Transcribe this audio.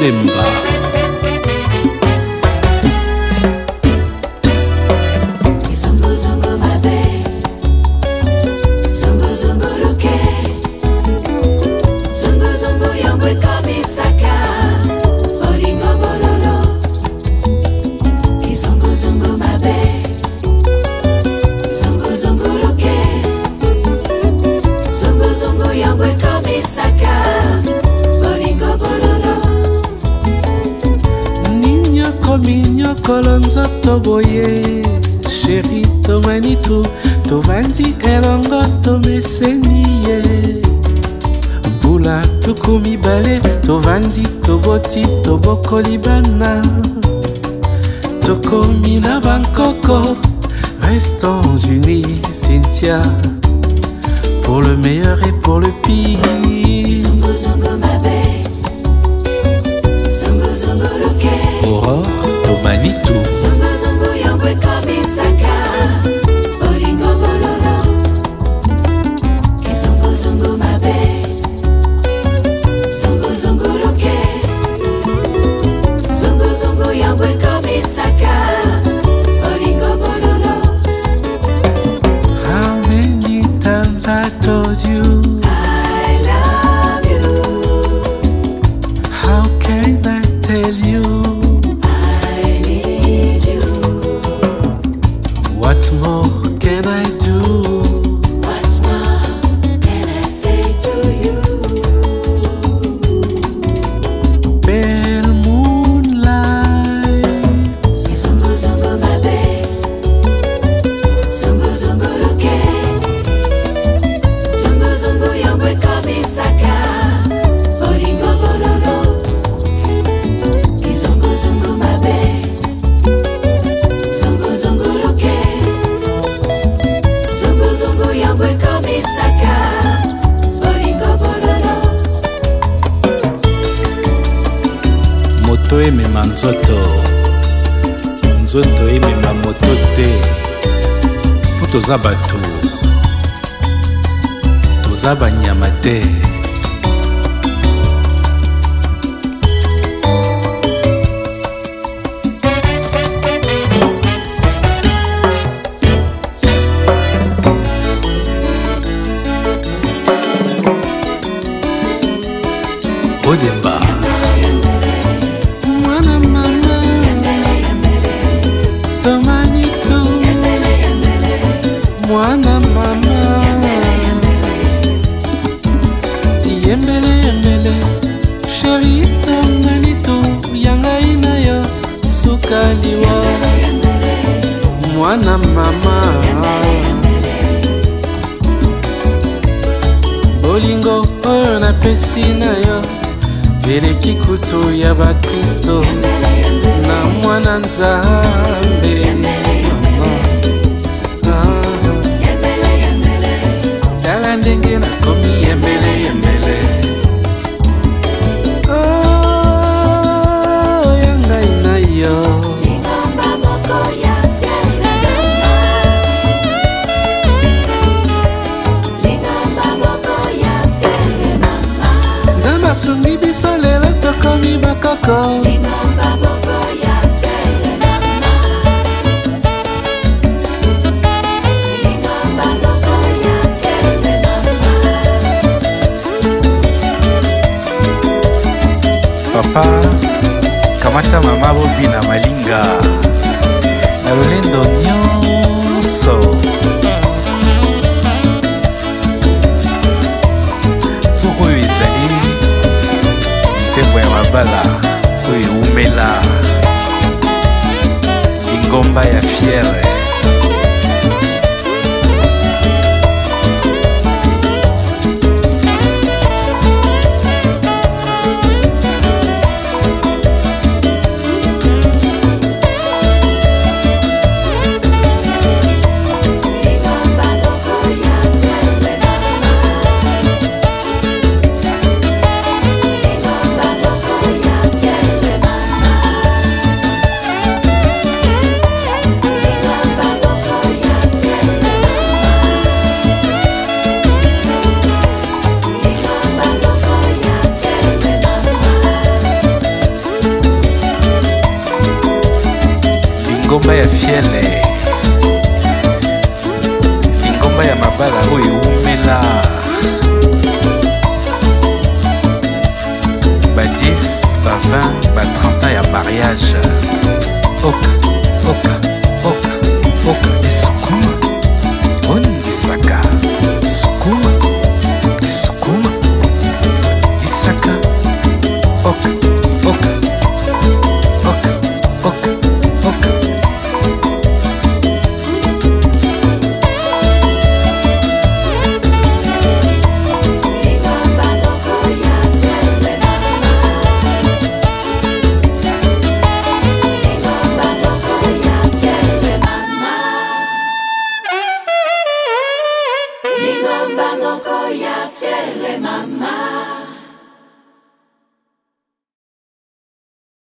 Kalimba. To nzoto boye sheri tomani tu tovandi elongo tomeseni ye to tuku to tovandi toboti bokoli bana tokomi na bankoko restons unis cynthia pour le meilleur et pour le pire Manitou. can I do? moto emema nzoto nzoto emema moto te mpo toza bato toza banyama te mwana mama bolingo oyo napesi na yo eleki kutu ya bakristo na mwana nzambe papa kamata mama bobi na malinga na lolendo nyonso Gomba ya fier lingomba ya fiele lingomba ya mabala oyo ewumela ba 10 ba 20 ba 30